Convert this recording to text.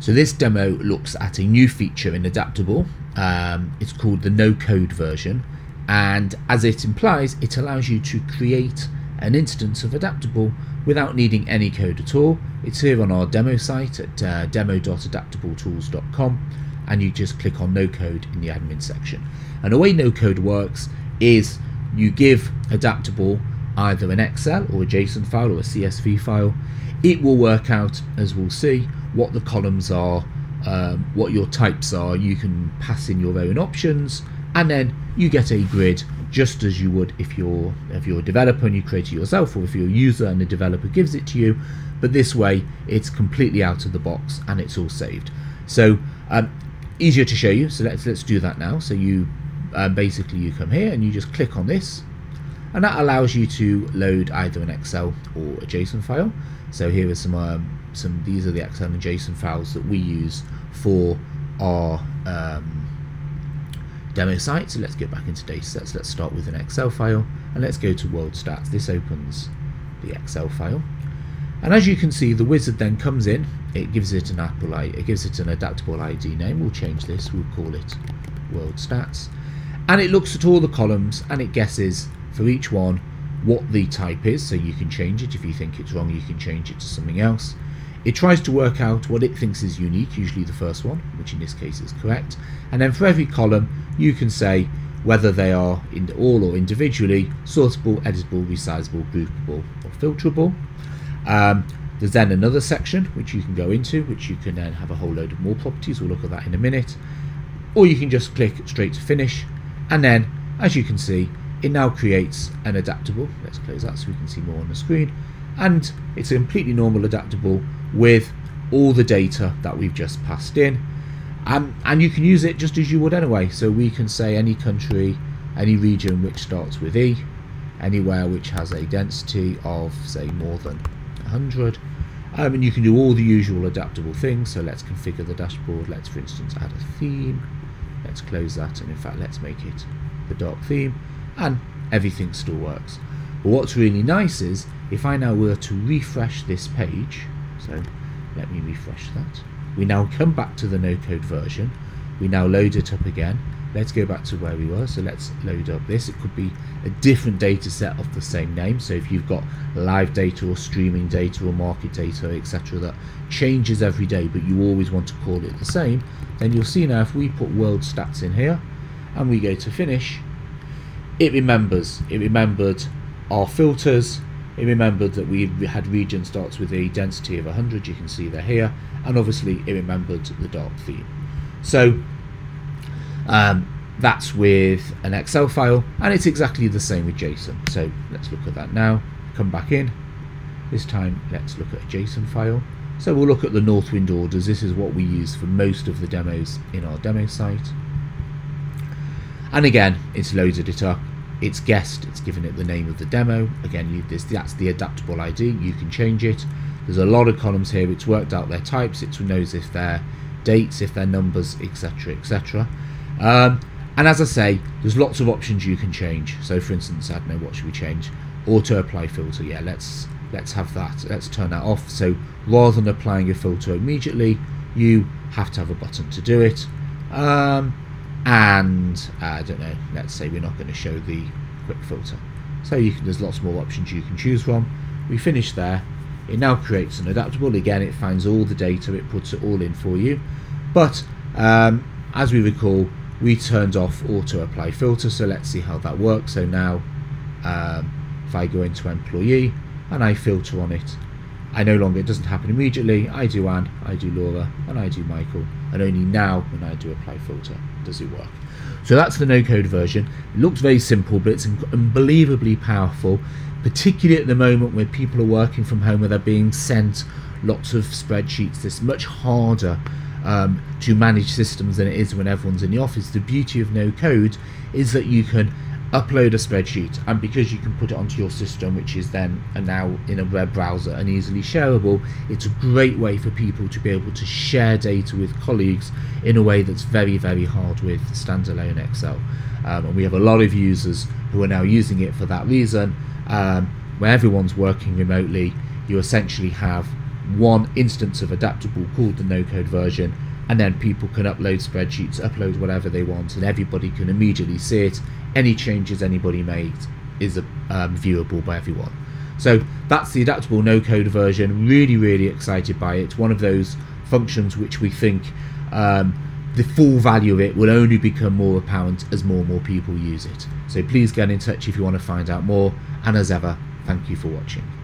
So this demo looks at a new feature in Adaptable. Um, it's called the no code version and as it implies it allows you to create an instance of Adaptable without needing any code at all. It's here on our demo site at uh, demo.adaptabletools.com and you just click on no code in the admin section. And the way no code works is you give Adaptable either an Excel or a JSON file or a CSV file. It will work out, as we'll see, what the columns are, um, what your types are. You can pass in your own options, and then you get a grid just as you would if you're if you're a developer and you create it yourself, or if you're a user and the developer gives it to you. But this way, it's completely out of the box and it's all saved. So um, easier to show you. So let's let's do that now. So you uh, basically you come here and you just click on this and that allows you to load either an Excel or a JSON file. So here are some um, some these are the Excel and JSON files that we use for our um, demo site. So let's get back into data sets. Let's start with an Excel file and let's go to world stats. This opens the Excel file. And as you can see, the wizard then comes in. It gives it an Apple it gives it an adaptable ID name. We'll change this. We'll call it world stats. And it looks at all the columns and it guesses for each one what the type is. So you can change it. If you think it's wrong, you can change it to something else. It tries to work out what it thinks is unique, usually the first one, which in this case is correct. And then for every column, you can say whether they are in all or individually sortable, editable, resizable, groupable, or filterable. Um, there's then another section which you can go into, which you can then have a whole load of more properties. We'll look at that in a minute. Or you can just click straight to finish. And then, as you can see, it now creates an adaptable. Let's close that so we can see more on the screen. And it's a completely normal adaptable with all the data that we've just passed in. Um, and you can use it just as you would anyway. So we can say any country, any region which starts with E, anywhere which has a density of say more than 100. Um, and you can do all the usual adaptable things. So let's configure the dashboard. Let's, for instance, add a theme. Let's close that. And in fact, let's make it the dark theme. And everything still works. But what's really nice is if I now were to refresh this page, so let me refresh that. We now come back to the no code version. We now load it up again. Let's go back to where we were. So let's load up this. It could be a different data set of the same name. So if you've got live data or streaming data or market data, etc., that changes every day, but you always want to call it the same, then you'll see now if we put world stats in here and we go to finish, it remembers. It remembered our filters it remembered that we had region starts with a density of 100, you can see they're here, and obviously it remembered the dark theme. So um, that's with an Excel file, and it's exactly the same with JSON. So let's look at that now. Come back in. This time, let's look at a JSON file. So we'll look at the Northwind orders. This is what we use for most of the demos in our demo site. And again, it's loaded it up it's guessed, it's given it the name of the demo. Again, you, this, that's the adaptable ID, you can change it. There's a lot of columns here, it's worked out their types, it knows if they're dates, if they're numbers, etc, etc. Um, and as I say, there's lots of options you can change. So for instance, I don't know, what should we change? Auto apply filter, yeah, let's let's have that, let's turn that off. So rather than applying a filter immediately, you have to have a button to do it. Um, and uh, I don't know let's say we're not going to show the quick filter. So you can, there's lots more options you can choose from. We finish there. It now creates an adaptable. Again it finds all the data. It puts it all in for you. But um, as we recall we turned off auto apply filter. So let's see how that works. So now um, if I go into employee and I filter on it I no longer, it doesn't happen immediately. I do Anne, I do Laura, and I do Michael, and only now when I do apply filter does it work. So that's the no-code version. It looks very simple, but it's unbelievably powerful, particularly at the moment where people are working from home, where they're being sent lots of spreadsheets. It's much harder um, to manage systems than it is when everyone's in the office. The beauty of no-code is that you can upload a spreadsheet and because you can put it onto your system which is then now in a web browser and easily shareable it's a great way for people to be able to share data with colleagues in a way that's very very hard with standalone excel. Um, and we have a lot of users who are now using it for that reason. Um, where everyone's working remotely you essentially have one instance of adaptable called the no code version and then people can upload spreadsheets upload whatever they want and everybody can immediately see it any changes anybody makes is um, viewable by everyone. So that's the adaptable no code version. Really really excited by it. One of those functions which we think um, the full value of it will only become more apparent as more and more people use it. So please get in touch if you want to find out more. And as ever thank you for watching